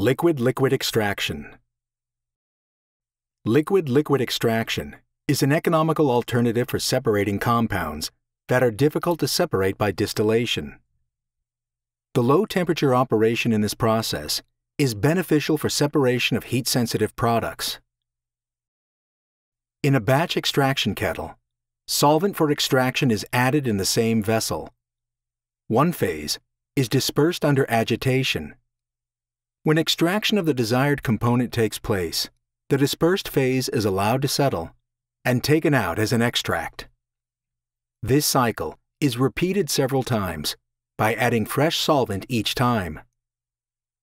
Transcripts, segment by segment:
Liquid-liquid extraction. Liquid-liquid extraction is an economical alternative for separating compounds that are difficult to separate by distillation. The low-temperature operation in this process is beneficial for separation of heat-sensitive products. In a batch extraction kettle, solvent for extraction is added in the same vessel. One phase is dispersed under agitation. When extraction of the desired component takes place, the dispersed phase is allowed to settle and taken out as an extract. This cycle is repeated several times by adding fresh solvent each time.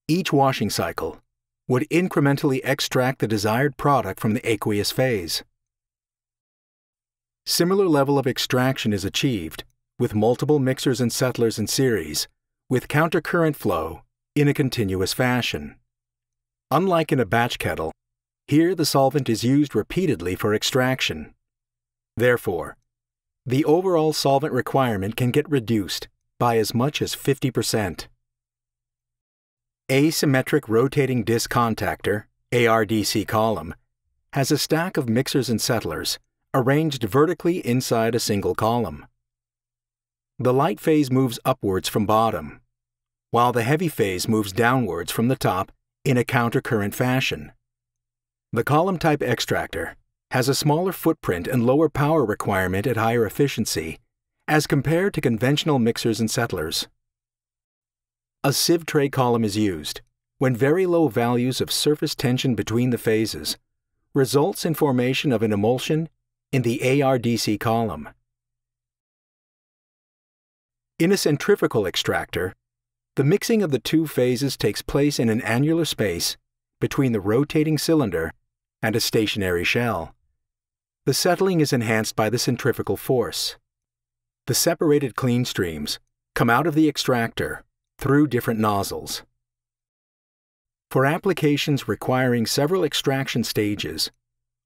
Each washing cycle would incrementally extract the desired product from the aqueous phase. Similar level of extraction is achieved with multiple mixers and settlers in series with countercurrent flow in a continuous fashion. Unlike in a batch kettle, here the solvent is used repeatedly for extraction. Therefore, the overall solvent requirement can get reduced by as much as 50%. Asymmetric rotating disc contactor, ARDC column, has a stack of mixers and settlers arranged vertically inside a single column. The light phase moves upwards from bottom, while the heavy phase moves downwards from the top in a countercurrent fashion. The column type extractor has a smaller footprint and lower power requirement at higher efficiency as compared to conventional mixers and settlers. A sieve tray column is used when very low values of surface tension between the phases results in formation of an emulsion in the ARDC column. In a centrifugal extractor, the mixing of the two phases takes place in an annular space between the rotating cylinder and a stationary shell. The settling is enhanced by the centrifugal force. The separated clean streams come out of the extractor through different nozzles. For applications requiring several extraction stages,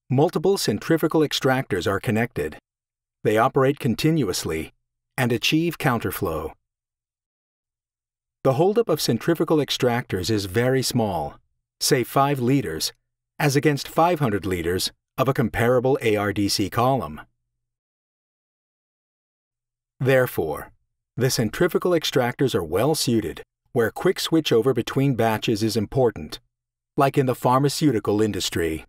multiple centrifugal extractors are connected. They operate continuously and achieve counterflow. The holdup of centrifugal extractors is very small, say 5 liters, as against 500 liters of a comparable ARDC column. Therefore, the centrifugal extractors are well suited where quick switchover between batches is important, like in the pharmaceutical industry.